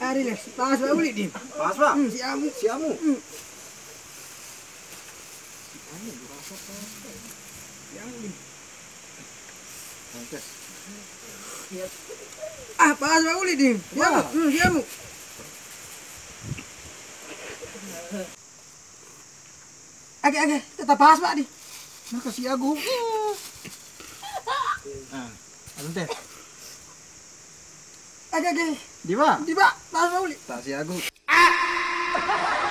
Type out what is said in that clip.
Ah, relax. Pas pak boleh dim. Pas pak. Hmm, si amu. Si Amu. Hmm. Si amu dim. Ah, pas pak boleh dim. Si amu. Wah. Hmm, si amu. Okey okey, kita bahas mak ni. Nak kasih aku. Ha. Ah, Anten. di okey. Diba? Diba, bahas mak ulit. Kasih aku. Ah.